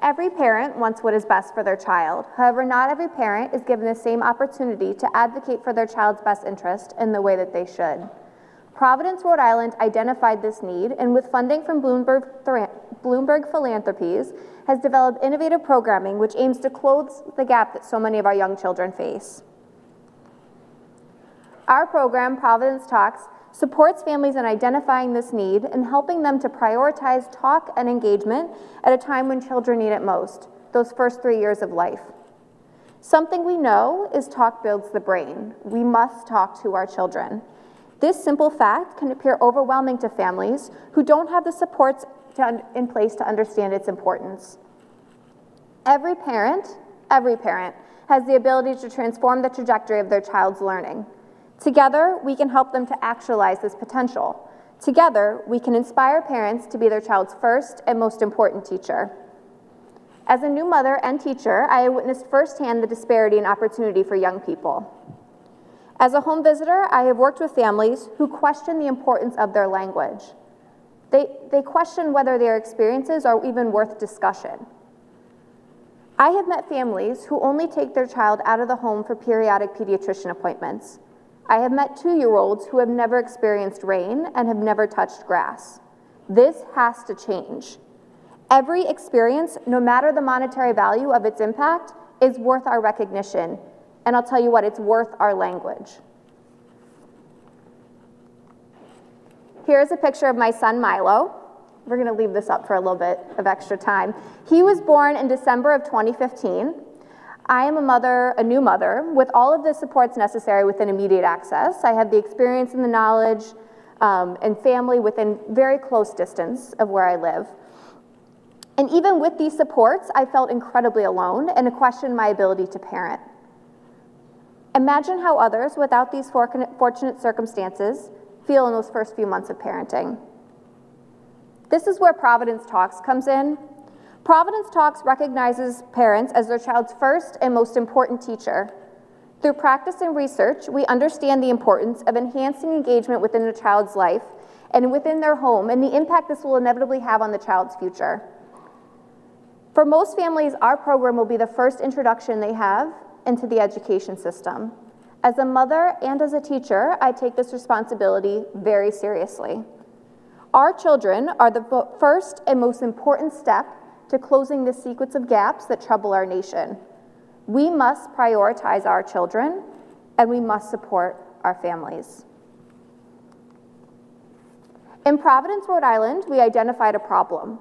Every parent wants what is best for their child. However, not every parent is given the same opportunity to advocate for their child's best interest in the way that they should. Providence, Rhode Island identified this need and with funding from Bloomberg, Bloomberg Philanthropies has developed innovative programming which aims to close the gap that so many of our young children face. Our program, Providence Talks, supports families in identifying this need and helping them to prioritize talk and engagement at a time when children need it most, those first three years of life. Something we know is talk builds the brain. We must talk to our children. This simple fact can appear overwhelming to families who don't have the supports in place to understand its importance. Every parent, every parent, has the ability to transform the trajectory of their child's learning. Together, we can help them to actualize this potential. Together, we can inspire parents to be their child's first and most important teacher. As a new mother and teacher, I witnessed firsthand the disparity in opportunity for young people. As a home visitor, I have worked with families who question the importance of their language. They, they question whether their experiences are even worth discussion. I have met families who only take their child out of the home for periodic pediatrician appointments. I have met two-year-olds who have never experienced rain and have never touched grass. This has to change. Every experience, no matter the monetary value of its impact, is worth our recognition. And I'll tell you what, it's worth our language. Here's a picture of my son Milo. We're going to leave this up for a little bit of extra time. He was born in December of 2015. I am a mother, a new mother, with all of the supports necessary within immediate access. I have the experience and the knowledge um, and family within very close distance of where I live. And even with these supports, I felt incredibly alone and questioned my ability to parent. Imagine how others, without these fortunate circumstances, feel in those first few months of parenting. This is where Providence Talks comes in Providence Talks recognizes parents as their child's first and most important teacher. Through practice and research, we understand the importance of enhancing engagement within a child's life and within their home and the impact this will inevitably have on the child's future. For most families, our program will be the first introduction they have into the education system. As a mother and as a teacher, I take this responsibility very seriously. Our children are the first and most important step to closing the sequence of gaps that trouble our nation. We must prioritize our children and we must support our families. In Providence, Rhode Island, we identified a problem.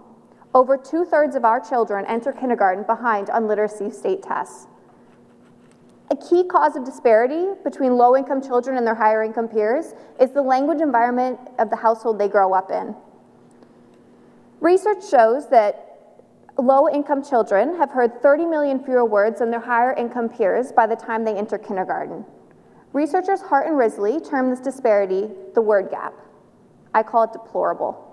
Over two thirds of our children enter kindergarten behind on literacy state tests. A key cause of disparity between low income children and their higher income peers is the language environment of the household they grow up in. Research shows that Low-income children have heard 30 million fewer words than their higher-income peers by the time they enter kindergarten. Researchers Hart and Risley term this disparity the word gap. I call it deplorable.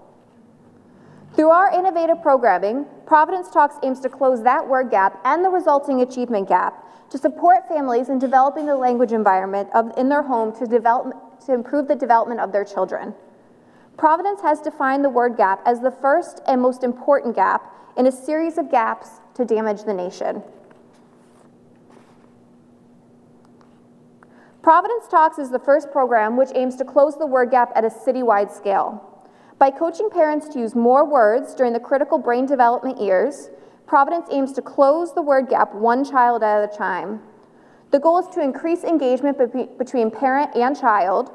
Through our innovative programming, Providence Talks aims to close that word gap and the resulting achievement gap to support families in developing the language environment of, in their home to, develop, to improve the development of their children. Providence has defined the word gap as the first and most important gap in a series of gaps to damage the nation. Providence Talks is the first program which aims to close the word gap at a citywide scale. By coaching parents to use more words during the critical brain development years, Providence aims to close the word gap one child at a time. The goal is to increase engagement be between parent and child,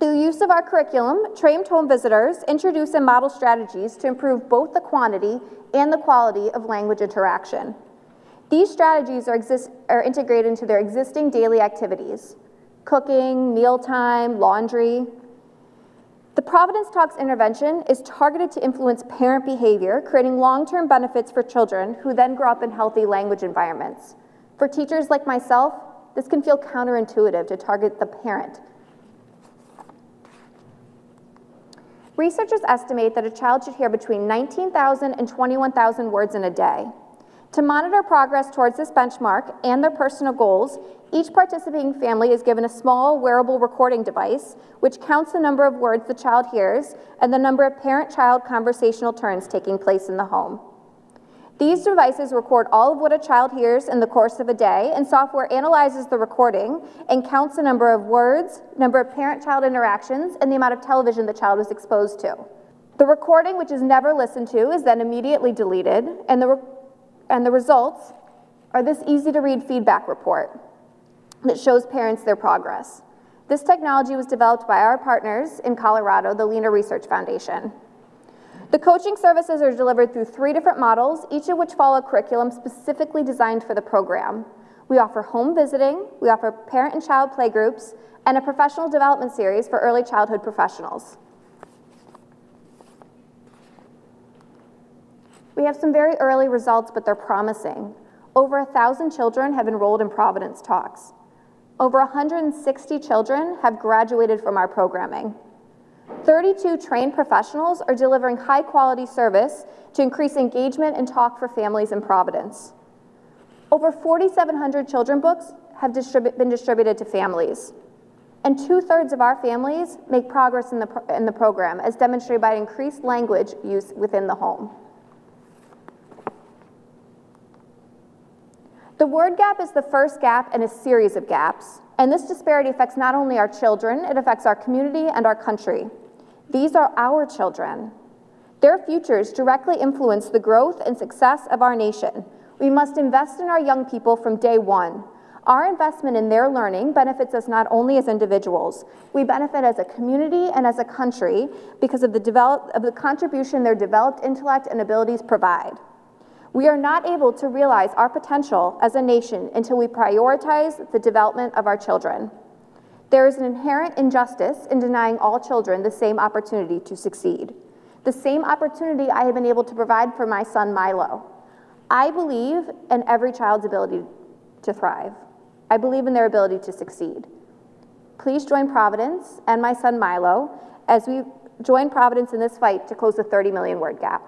through use of our curriculum, trained home visitors introduce and model strategies to improve both the quantity and the quality of language interaction. These strategies are, exist, are integrated into their existing daily activities, cooking, mealtime, laundry. The Providence Talks intervention is targeted to influence parent behavior, creating long-term benefits for children who then grow up in healthy language environments. For teachers like myself, this can feel counterintuitive to target the parent Researchers estimate that a child should hear between 19,000 and 21,000 words in a day. To monitor progress towards this benchmark and their personal goals, each participating family is given a small wearable recording device which counts the number of words the child hears and the number of parent-child conversational turns taking place in the home. These devices record all of what a child hears in the course of a day, and software analyzes the recording and counts the number of words, number of parent-child interactions, and the amount of television the child was exposed to. The recording, which is never listened to, is then immediately deleted, and the, and the results are this easy-to-read feedback report that shows parents their progress. This technology was developed by our partners in Colorado, the Lena Research Foundation. The coaching services are delivered through three different models, each of which follow a curriculum specifically designed for the program. We offer home visiting, we offer parent and child playgroups, and a professional development series for early childhood professionals. We have some very early results, but they're promising. Over a thousand children have enrolled in Providence Talks. Over 160 children have graduated from our programming. 32 trained professionals are delivering high quality service to increase engagement and talk for families in Providence. Over 4,700 children books have been distributed to families. And two thirds of our families make progress in the, pro in the program, as demonstrated by increased language use within the home. The word gap is the first gap in a series of gaps, and this disparity affects not only our children, it affects our community and our country. These are our children. Their futures directly influence the growth and success of our nation. We must invest in our young people from day one. Our investment in their learning benefits us not only as individuals, we benefit as a community and as a country because of the, develop, of the contribution their developed intellect and abilities provide. We are not able to realize our potential as a nation until we prioritize the development of our children. There is an inherent injustice in denying all children the same opportunity to succeed, the same opportunity I have been able to provide for my son Milo. I believe in every child's ability to thrive. I believe in their ability to succeed. Please join Providence and my son Milo as we join Providence in this fight to close the 30 million word gap.